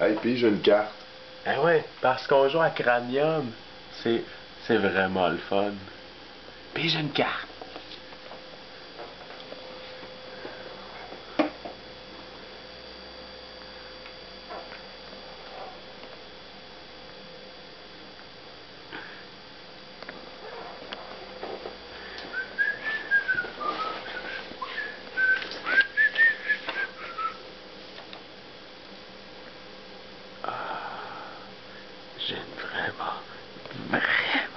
Hey, puis j'ai une carte. Ah ouais, parce qu'on joue à Cranium. C'est, c'est vraiment le fun. Puis j'ai une carte. j'aime vraiment, vraiment.